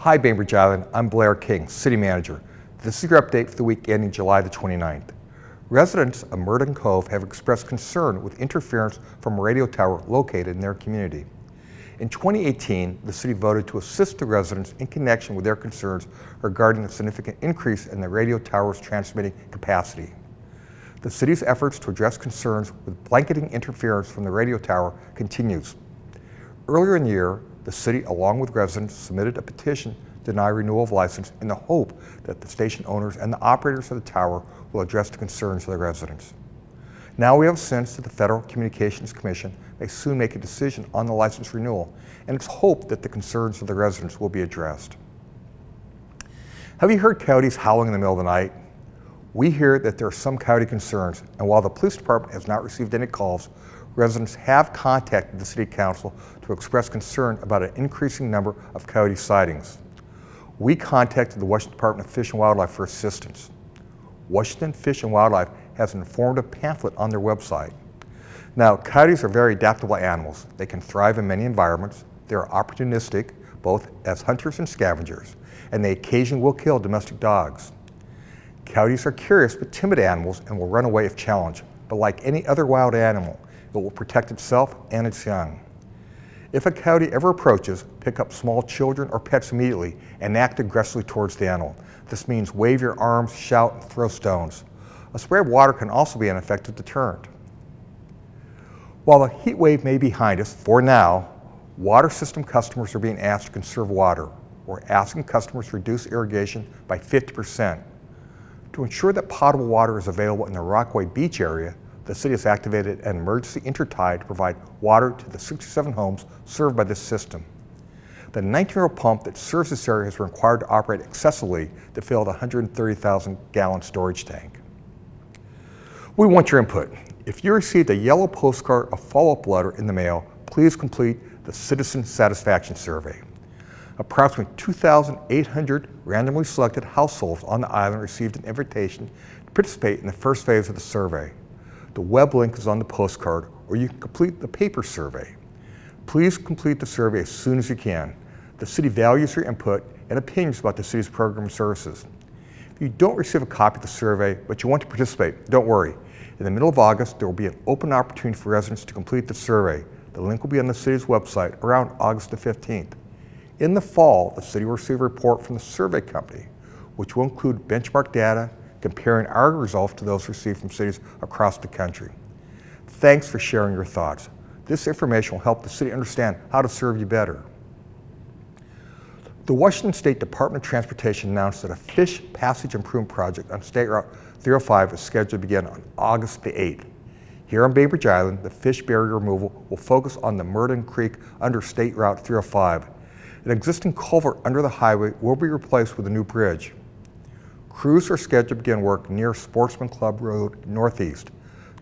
Hi, Bainbridge Island. I'm Blair King, City Manager. This is your update for the week ending July the 29th. Residents of Murden Cove have expressed concern with interference from a radio tower located in their community. In 2018, the city voted to assist the residents in connection with their concerns regarding the significant increase in the radio tower's transmitting capacity. The city's efforts to address concerns with blanketing interference from the radio tower continues. Earlier in the year, the city, along with residents, submitted a petition to deny renewal of license in the hope that the station owners and the operators of the tower will address the concerns of the residents. Now we have sense that the Federal Communications Commission may soon make a decision on the license renewal, and it's hoped that the concerns of the residents will be addressed. Have you heard coyotes howling in the middle of the night? We hear that there are some coyote concerns, and while the police department has not received any calls, residents have contacted the City Council to express concern about an increasing number of coyote sightings. We contacted the Washington Department of Fish and Wildlife for assistance. Washington Fish and Wildlife has an informative pamphlet on their website. Now, coyotes are very adaptable animals. They can thrive in many environments. They are opportunistic, both as hunters and scavengers, and they occasionally will kill domestic dogs. Coyotes are curious but timid animals and will run away if challenged, but like any other wild animal, it will protect itself and its young. If a coyote ever approaches, pick up small children or pets immediately and act aggressively towards the animal. This means wave your arms, shout, and throw stones. A spray of water can also be an effective deterrent. While the heat wave may be behind us, for now, water system customers are being asked to conserve water. We're asking customers to reduce irrigation by 50%. To ensure that potable water is available in the Rockaway Beach area, the city has activated an emergency intertie to provide water to the 67 homes served by this system. The 19-year-old pump that serves this area been required to operate excessively to fill the 130,000 gallon storage tank. We want your input. If you received a yellow postcard or follow-up letter in the mail, please complete the Citizen Satisfaction Survey. Approximately 2,800 randomly selected households on the island received an invitation to participate in the first phase of the survey. The web link is on the postcard, or you can complete the paper survey. Please complete the survey as soon as you can. The city values your input and opinions about the city's program and services. If you don't receive a copy of the survey, but you want to participate, don't worry. In the middle of August, there will be an open opportunity for residents to complete the survey. The link will be on the city's website around August the 15th. In the fall, the city will receive a report from the survey company, which will include benchmark data, comparing our results to those received from cities across the country. Thanks for sharing your thoughts. This information will help the city understand how to serve you better. The Washington State Department of Transportation announced that a fish passage improvement project on State Route 305 is scheduled to begin on August the 8th. Here on Bainbridge Island, the fish barrier removal will focus on the Murden Creek under State Route 305. An existing culvert under the highway will be replaced with a new bridge. Crews are scheduled to begin work near Sportsman Club Road Northeast.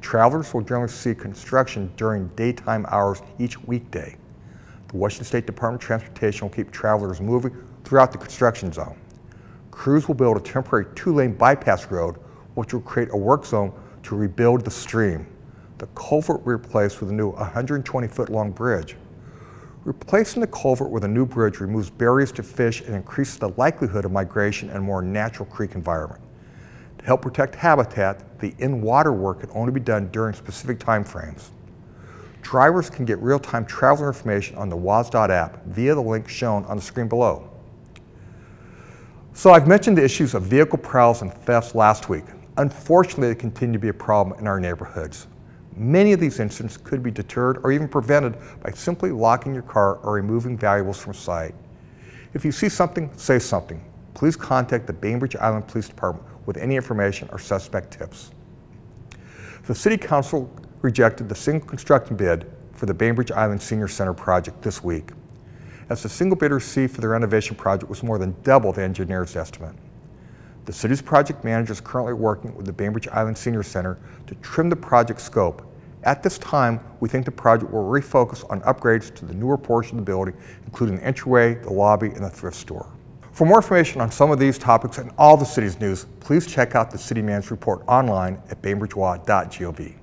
Travelers will generally see construction during daytime hours each weekday. The Washington State Department of Transportation will keep travelers moving throughout the construction zone. Crews will build a temporary two-lane bypass road which will create a work zone to rebuild the stream. The culvert will be replaced with a new 120-foot-long bridge. Replacing the culvert with a new bridge removes barriers to fish and increases the likelihood of migration in a more natural creek environment. To help protect habitat, the in-water work can only be done during specific time frames. Drivers can get real-time traveler information on the WSDOT app via the link shown on the screen below. So I've mentioned the issues of vehicle prowls and thefts last week. Unfortunately, they continue to be a problem in our neighborhoods. Many of these incidents could be deterred or even prevented by simply locking your car or removing valuables from sight. If you see something, say something. Please contact the Bainbridge Island Police Department with any information or suspect tips. The City Council rejected the single construction bid for the Bainbridge Island Senior Center project this week, as the single bidder received for the renovation project was more than double the engineer's estimate. The city's project manager is currently working with the Bainbridge Island Senior Center to trim the project scope. At this time, we think the project will refocus on upgrades to the newer portion of the building, including the entryway, the lobby, and the thrift store. For more information on some of these topics and all the city's news, please check out the City Manager Report online at bainbridgewa.gov.